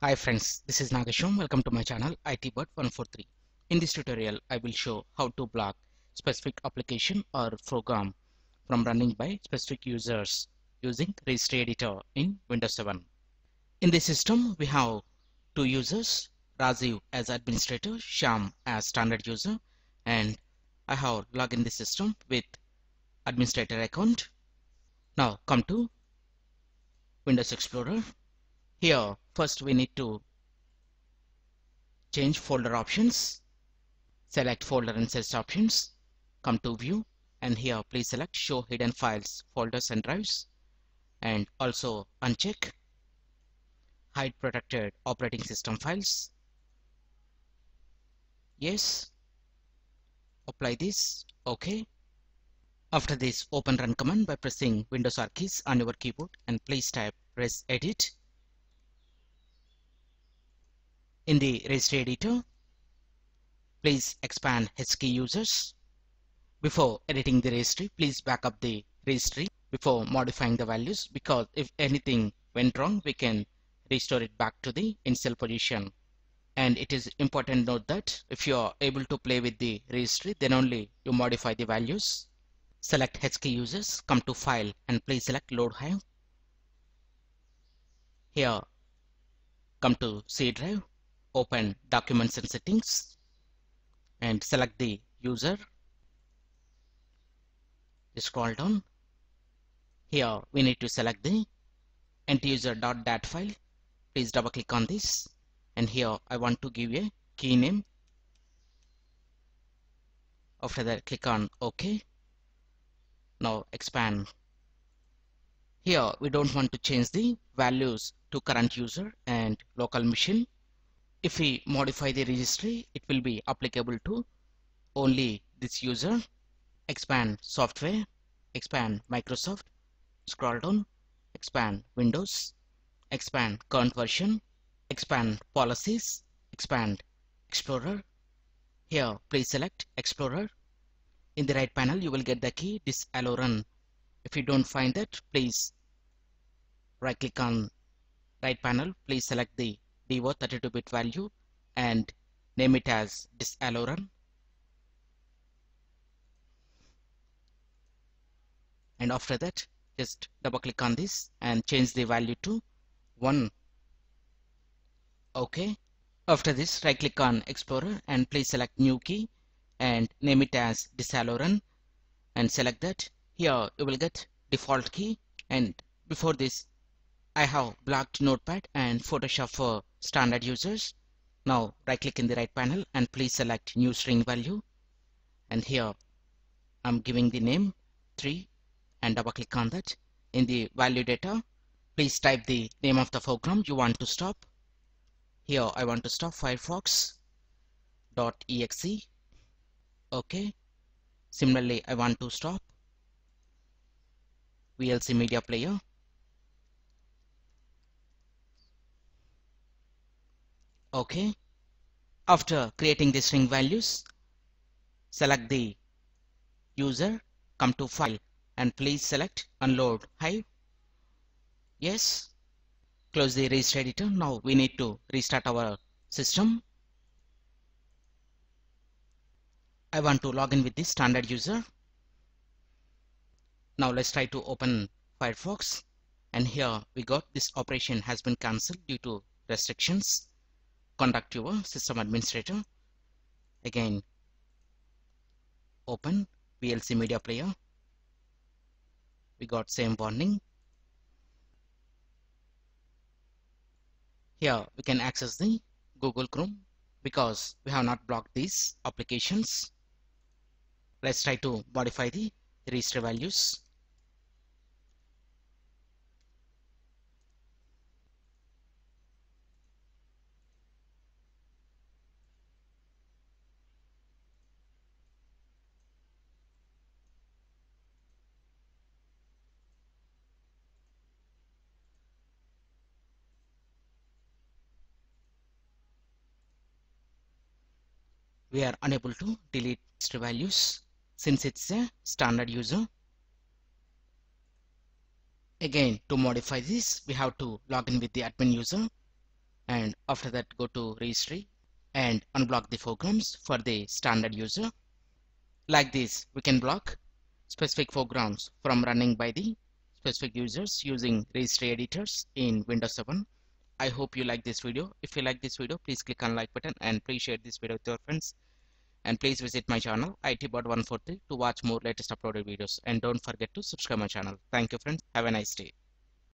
Hi friends, this is Nageshwam. Welcome to my channel ITBird143. In this tutorial, I will show how to block specific application or program from running by specific users using registry editor in Windows 7. In this system, we have two users, Rajiv as administrator, Sham as standard user, and I have logged in the system with administrator account. Now come to Windows Explorer. Here, first we need to change folder options. Select folder and sets options. Come to view and here please select show hidden files, folders and drives and also uncheck hide protected operating system files. Yes. Apply this. OK. After this, open run command by pressing Windows R keys on your keyboard and please type regedit. In the registry editor, please expand HKey users. Before editing the registry, please back up the registry before modifying the values because if anything went wrong, we can restore it back to the initial position. And it is important note that if you are able to play with the registry, then only you modify the values. Select HKey users, come to File and please select Load Hive. Here, come to C drive, open Documents and Settings and select the user. Scroll down. Here we need to select the ntuser.dat file. Please double click on this and here I want to give a key name. After that click on OK. Now expand. Here we don't want to change the values to current user and local machine. If we modify the registry, it will be applicable to only this user. Expand software, expand Microsoft, scroll down, expand Windows, expand current version, expand policies, expand Explorer. Here please select Explorer. In the right panel you will get the key disallow run. If you don't find that please right click on right panel please select the DWORD 32-bit value and name it as disallow run and after that just double click on this and change the value to 1 okay. After this right click on explorer and please select new key and name it as disallow run and select that. Here you will get default key. And before this I have blocked notepad and photoshop for standard users. Now right click in the right panel and please select new string value. And here I'm giving the name 3 and double click on that. In the value data please type the name of the program you want to stop. Here I want to stop firefox.exe. okay. Similarly I want to stop VLC media player okay. After creating the string values select the user come to file and please select unload hive. Yes. Close the registry editor. Now we need to restart our system. I want to log in with the standard user. Now let's try to open Firefox. And here we got this operation has been cancelled due to restrictions contact your system administrator. Again open VLC media player. We got same warning. Here we can access the Google Chrome because we have not blocked these applications. Let's try to modify the register values we are unable to delete values since it's a standard user. Again, to modify this, we have to log in with the admin user and after that go to registry and unblock the foregrounds for the standard user like this we can block specific foregrounds from running by the specific users using registry editors in Windows 7 I hope you like this video. If you like this video please click on like button and please share this video with your friends. And please visit my channel itbird143 to watch more latest uploaded videos. And don't forget to subscribe my channel. Thank you friends. Have a nice day